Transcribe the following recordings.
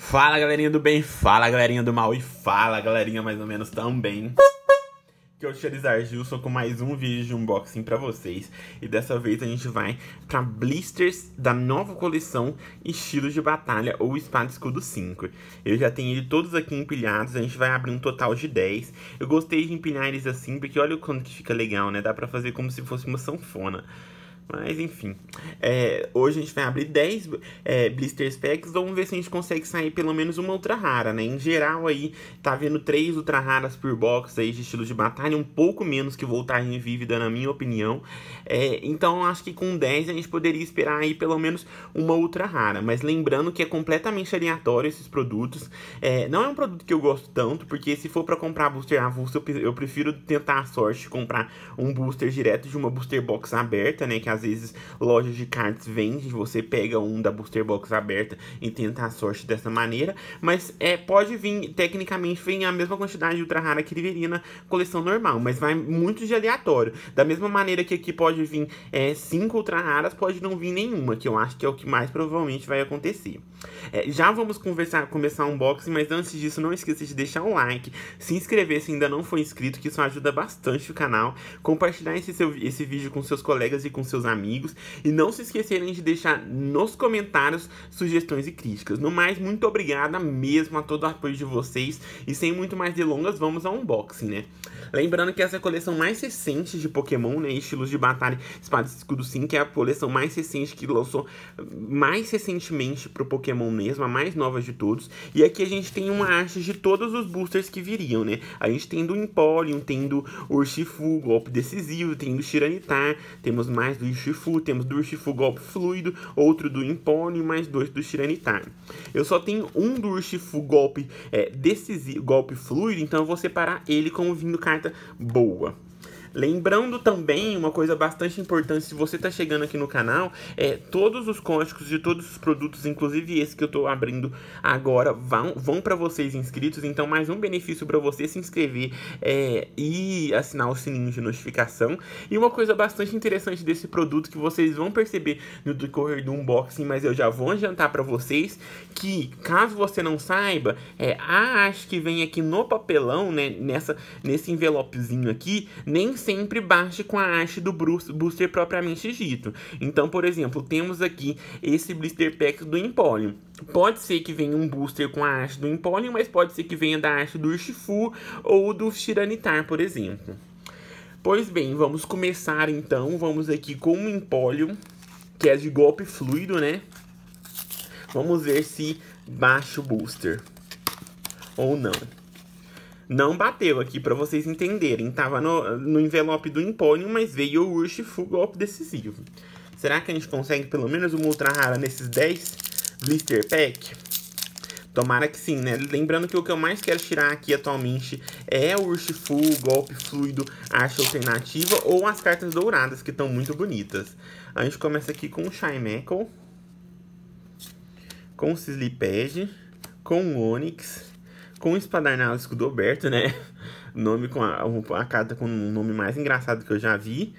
Fala galerinha do bem, fala galerinha do mal e fala galerinha mais ou menos também. Que o Charizard Gilson com mais um vídeo de unboxing pra vocês. E dessa vez a gente vai pra blisters da nova coleção Estilos de Batalha ou Espada Escudo 5. Eu já tenho ele todos aqui empilhados, a gente vai abrir um total de 10. Eu gostei de empilhar eles assim, porque olha o quanto que fica legal, né? Dá pra fazer como se fosse uma sanfona. Mas enfim, é, hoje a gente vai abrir 10 é, blisters packs, vamos ver se a gente consegue sair pelo menos uma ultra rara, né? Em geral aí, tá vendo 3 ultra raras por box aí de estilo de batalha, um pouco menos que voltagem vívida na minha opinião. É, então acho que com 10 a gente poderia esperar aí pelo menos uma ultra rara, mas lembrando que é completamente aleatório esses produtos. É, não é um produto que eu gosto tanto, porque se for para comprar booster avulso, eu prefiro tentar a sorte de comprar um booster direto de uma booster box aberta, né? Que vezes lojas de cards vendem, você pega um da booster box aberta e tenta a sorte dessa maneira, mas é, pode vir, tecnicamente, vem a mesma quantidade de ultra rara que ele viria na coleção normal, mas vai muito de aleatório. Da mesma maneira que aqui pode vir 5 é, ultra raras, pode não vir nenhuma, que eu acho que é o que mais provavelmente vai acontecer. É, já vamos conversar, começar o unboxing, mas antes disso, não esqueça de deixar um like, se inscrever se ainda não for inscrito, que isso ajuda bastante o canal, compartilhar esse, seu, esse vídeo com seus colegas e com seus amigos. E não se esquecerem de deixar nos comentários sugestões e críticas. No mais, muito obrigada mesmo a todo o apoio de vocês. E sem muito mais delongas, vamos ao unboxing, né? Lembrando que essa é a coleção mais recente de Pokémon, né? Estilos de Batalha Espada e Escudo 5, é a coleção mais recente que lançou mais recentemente pro Pokémon mesmo, a mais nova de todos. E aqui a gente tem uma arte de todos os boosters que viriam, né? A gente tem do Empoleon, tem do Urshifu, golpe decisivo, tem do Tiranitar, temos mais do Urshifu, temos do Urshifu, golpe fluido, outro do Empoleon, mais dois do Tiranitar. Eu só tenho um do Urshifu, golpe é, decisivo, golpe fluido, então eu vou separar ele como vindo carta carta boa. Lembrando também uma coisa bastante importante, se você está chegando aqui no canal, é todos os códigos de todos os produtos, inclusive esse que eu estou abrindo agora, vão, vão para vocês inscritos. Então, mais um benefício para você se inscrever é, e assinar o sininho de notificação. E uma coisa bastante interessante desse produto que vocês vão perceber no decorrer do unboxing, mas eu já vou adiantar para vocês que, caso você não saiba, é, a que vem aqui no papelão, né, nessa, nesse envelopezinho aqui, nem sempre bate com a arte do booster propriamente dito. Então, por exemplo, temos aqui esse blister pack do Empoleon. Pode ser que venha um booster com a arte do Empoleon, mas pode ser que venha da arte do Urshifu ou do Tiranitar, por exemplo. Pois bem, vamos começar então. Vamos aqui com o Empoleon, que é de golpe fluido, né? Vamos ver se baixa o booster ou não. Não bateu aqui para vocês entenderem. Tava no, no envelope do Emporium, mas veio o Urshifu golpe decisivo. Será que a gente consegue pelo menos uma ultra rara nesses 10 blister pack? Tomara que sim, né? Lembrando que o que eu mais quero tirar aqui atualmente é o Urshifu, golpe fluido, arte alternativa ou as cartas douradas, que estão muito bonitas. A gente começa aqui com o Shymeckle, com o Sisliped, com o Onix, com o escudo aberto, né? Nome com a, a carta com um nome mais engraçado que eu já vi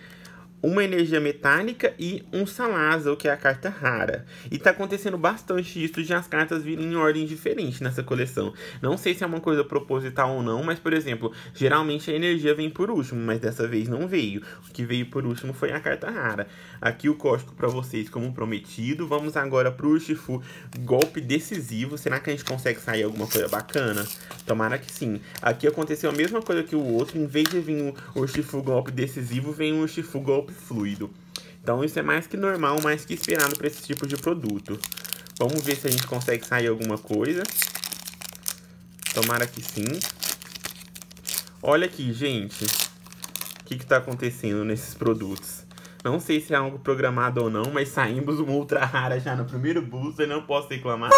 uma energia metálica e um Salazo, que é a carta rara. E tá acontecendo bastante isso de as cartas virem em ordem diferente nessa coleção. Não sei se é uma coisa proposital ou não, mas, por exemplo, geralmente a energia vem por último, mas dessa vez não veio. O que veio por último foi a carta rara. Aqui o código para vocês como prometido. Vamos agora pro Urshifu, golpe decisivo. Será que a gente consegue sair alguma coisa bacana? Tomara que sim. Aqui aconteceu a mesma coisa que o outro. Em vez de vir o Urshifu golpe decisivo, vem o Urshifu golpe fluido. Então isso é mais que normal, mais que esperado para esse tipo de produto. Vamos ver se a gente consegue sair alguma coisa. Tomara que sim. Olha aqui, gente. O que está acontecendo nesses produtos? Não sei se é algo programado ou não, mas saímos uma ultra rara já no primeiro booster, não posso reclamar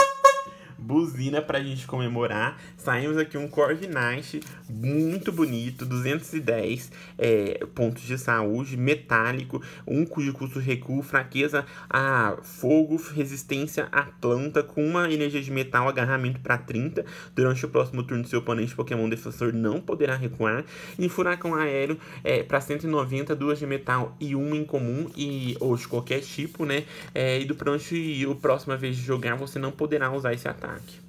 buzina pra gente comemorar. Saímos aqui um Corviknight muito bonito, 210 é, pontos de saúde, metálico, um cujo custo recuo, fraqueza a fogo, resistência a planta, com uma energia de metal, agarramento para 30. Durante o próximo turno, seu oponente Pokémon defensor não poderá recuar. E furacão aéreo é, para 190, duas de metal e uma em comum, e, ou de qualquer tipo, né? É, e do pronto, e a próxima vez de jogar, você não poderá usar esse ataque ataque.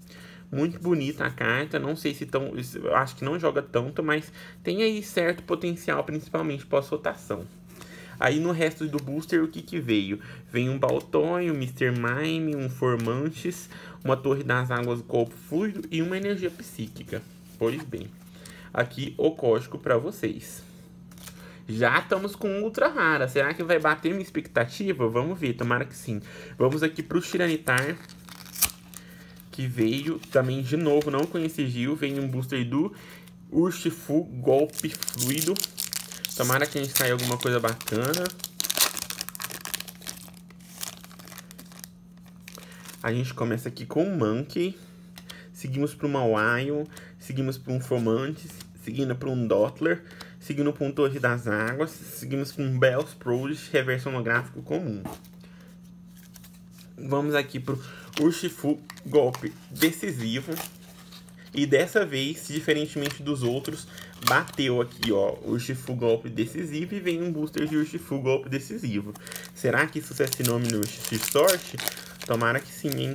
Muito bonita a carta. Não sei se tão. Acho que não joga tanto, mas tem aí certo potencial, principalmente pós-rotação. Aí no resto do booster, o que que veio? Vem um Baltonho, um Mr. Mime, um Formantes, uma Torre das Águas Corpo Fluido e uma Energia Psíquica. Pois bem, aqui o código para vocês. Já estamos com ultra rara. Será que vai bater minha expectativa? Vamos ver, tomara que sim. Vamos aqui para o Tiranitar que veio também de novo, não conheci Gil, vem um booster do Urshifu Golpe Fluido. Tomara que a gente saia alguma coisa bacana. A gente começa aqui com um Monkey, seguimos para uma Wild, seguimos para um Fomantes, seguindo para um Dottler, seguindo para um Torre das Águas, seguimos para um Bells Prodigy, reverso holográfico comum. Vamos aqui para o Urshifu golpe decisivo. E dessa vez, diferentemente dos outros, bateu aqui, ó, Urshifu golpe decisivo e vem um booster de Urshifu golpe decisivo. Será que isso é sinônimo de sorte? Tomara que sim, hein?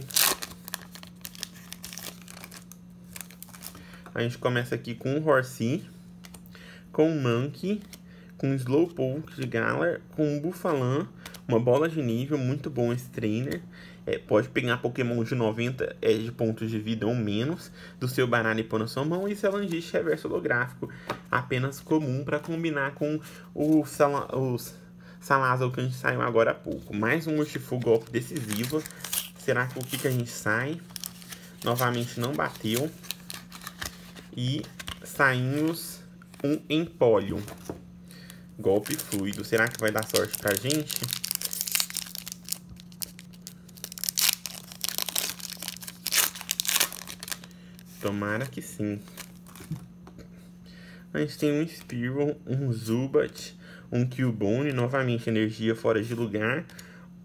A gente começa aqui com o Horsey, com o Monkey, com o Slowpoke de Galar, com o Bufalan, uma bola de nível, muito bom esse trainer. É, pode pegar Pokémon de 90 é, de pontos de vida ou menos do seu baralho e pôr na sua mão. E Salangish reverso holográfico, apenas comum para combinar com o, Sala, os Salazar que a gente saiu agora há pouco. Mais um Urshifu golpe decisivo. Será que o que, que a gente sai? Novamente não bateu. E saímos um Empoleon. Golpe fluido. Será que vai dar sorte pra gente? Tomara que sim. A gente tem um Spearow, um Zubat, um Cubone, novamente energia fora de lugar,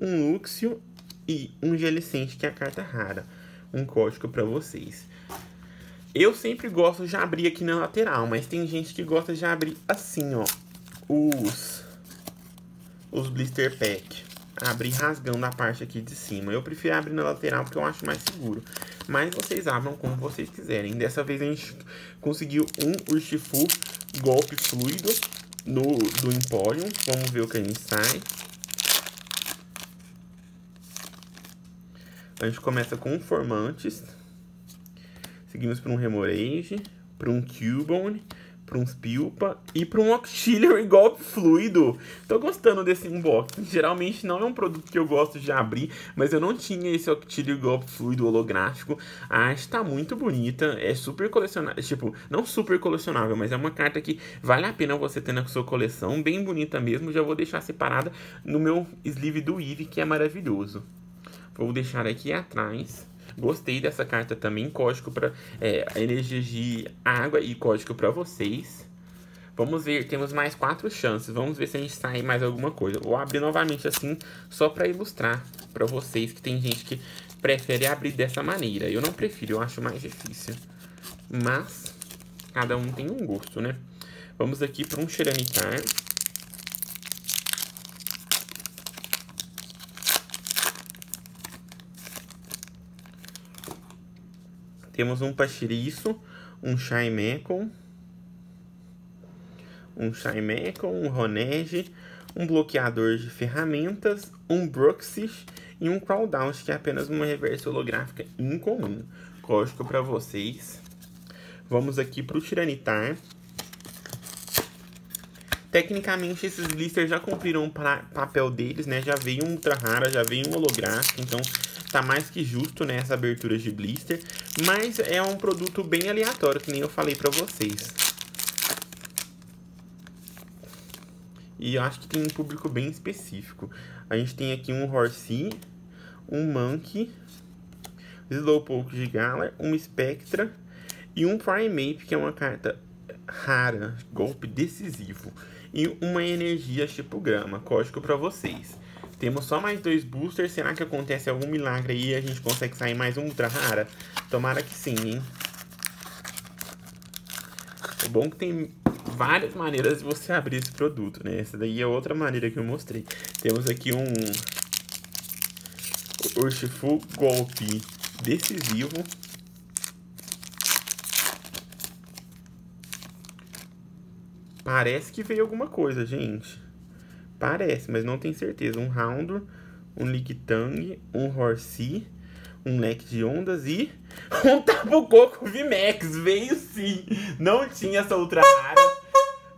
um Luxio e um Gelicente, que é a carta rara. Um código para vocês. Eu sempre gosto de abrir aqui na lateral, mas tem gente que gosta de abrir assim, ó. Os, os Blister Pack. Abrir rasgando a parte aqui de cima. Eu prefiro abrir na lateral porque eu acho mais seguro. Mas vocês abram como vocês quiserem. Dessa vez a gente conseguiu um Urshifu golpe fluido no, do Emporium. Vamos ver o que a gente sai. A gente começa com Formantes. Seguimos para um Remorage, para um Cubone, para um Spilpa e para um Auxiliary Golpe Fluido. Tô gostando desse unboxing. Geralmente não é um produto que eu gosto de abrir, mas eu não tinha esse Auxiliary Golpe Fluido holográfico. A arte tá muito bonita, é super colecionável, tipo, não super colecionável, mas é uma carta que vale a pena você ter na sua coleção, bem bonita mesmo. Já vou deixar separada no meu sleeve do Eve, que é maravilhoso. Vou deixar aqui atrás Gostei dessa carta também, código para é, energia de água e código para vocês. Vamos ver, temos mais quatro chances. Vamos ver se a gente sai mais alguma coisa. Vou abrir novamente assim, só para ilustrar para vocês que tem gente que prefere abrir dessa maneira. Eu não prefiro, eu acho mais difícil. Mas, cada um tem um gosto, né? Vamos aqui para um Xeranitar. Temos um Pachiriço, um Shaimekon, um Shaimekon, um Ronege, um bloqueador de ferramentas, um Bruxis e um Crawldowns, que é apenas uma reversa holográfica incomum. Código para vocês. Vamos aqui para o Tiranitar. Tecnicamente, esses blisters já cumpriram o papel deles, né? Já veio um ultra rara, já veio um holográfico, então tá mais que justo nessa né, abertura de blister, mas é um produto bem aleatório, que nem eu falei pra vocês. E eu acho que tem um público bem específico. A gente tem aqui um Horsey, um Monkey, Slowpoke de Galar, um Spectra e um Primeape, que é uma carta rara, golpe decisivo. E uma energia tipo grama, código para vocês. Temos só mais dois boosters. Será que acontece algum milagre aí e a gente consegue sair mais um ultra rara? Tomara que sim, hein? É bom que tem várias maneiras de você abrir esse produto, né? Essa daí é outra maneira que eu mostrei. Temos aqui um Urshifu Golpe Decisivo. Parece que veio alguma coisa, gente. Parece, mas não tenho certeza. Um Houndour, um Lictang, um Horsey, um leque de ondas e um Tapu Coco VMAX. Veio sim. Não tinha essa ultra rara.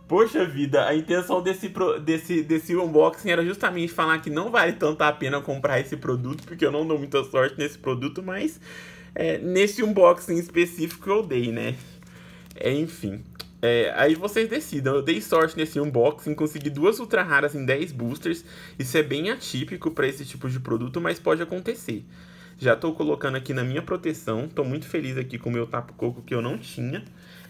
Poxa vida, a intenção desse, desse, desse unboxing era justamente falar que não vale tanto a pena comprar esse produto, porque eu não dou muita sorte nesse produto, mas é, nesse unboxing específico eu dei, né? É, enfim. É, aí vocês decidam. Eu dei sorte nesse unboxing, consegui duas ultra raras em 10 boosters. Isso é bem atípico para esse tipo de produto, mas pode acontecer. Já estou colocando aqui na minha proteção. Estou muito feliz aqui com o meu tapo coco que eu não tinha.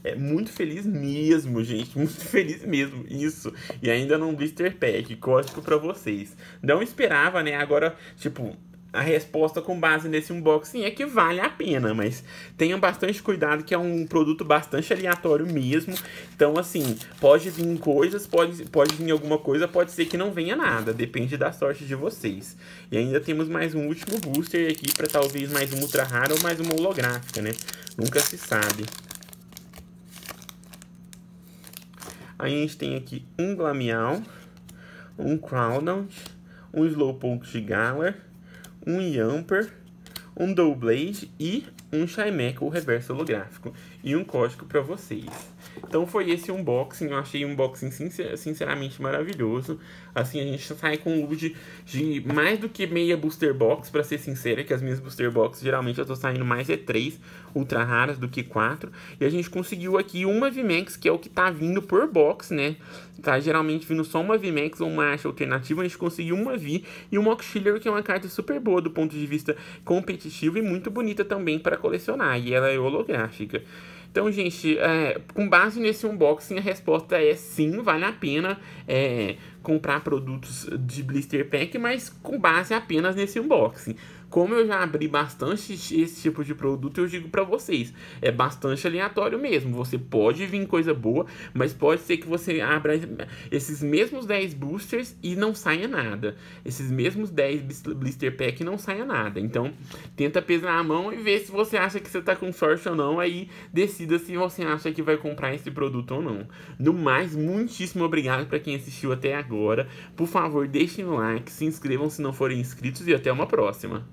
É muito feliz mesmo, gente. Muito feliz mesmo. Isso. E ainda num blister pack. Código para vocês. Não esperava, né? Agora, tipo, a resposta com base nesse unboxing é que vale a pena, mas tenham bastante cuidado que é um produto bastante aleatório mesmo. Então, assim, pode vir coisas, pode, pode vir alguma coisa, pode ser que não venha nada, depende da sorte de vocês. E ainda temos mais um último booster aqui para talvez mais um ultra raro ou mais uma holográfica, né? Nunca se sabe. Aí a gente tem aqui um Glamial, um Crowdon, um Slowpoke de Galar, um Yamper, um Doublade e um Chimeco reverso holográfico. E um código para vocês. Então foi esse unboxing, eu achei um unboxing sincer sinceramente maravilhoso. Assim, a gente sai com um loot de mais do que meia booster box, para ser sincera, que as minhas booster box geralmente eu tô saindo mais é 3 ultra raras do que 4. E a gente conseguiu aqui uma VMAX, que é o que tá vindo por box, né? Tá geralmente vindo só uma VMAX ou uma acha alternativa, a gente conseguiu uma V e uma Auxiliar, que é uma carta super boa do ponto de vista competitivo e muito bonita também para colecionar. E ela é holográfica. Então, gente, é, com base nesse unboxing, a resposta é sim, vale a pena é, comprar produtos de blister pack, mas com base apenas nesse unboxing. Como eu já abri bastante esse tipo de produto, eu digo para vocês, é bastante aleatório mesmo. Você pode vir coisa boa, mas pode ser que você abra esses mesmos 10 boosters e não saia nada. Esses mesmos 10 blister pack não saia nada. Então, tenta pesar a mão e ver se você acha que você tá com sorte ou não, aí decida se você acha que vai comprar esse produto ou não. No mais, muitíssimo obrigado para quem assistiu até agora. Por favor, deixem o like, se inscrevam se não forem inscritos e até uma próxima.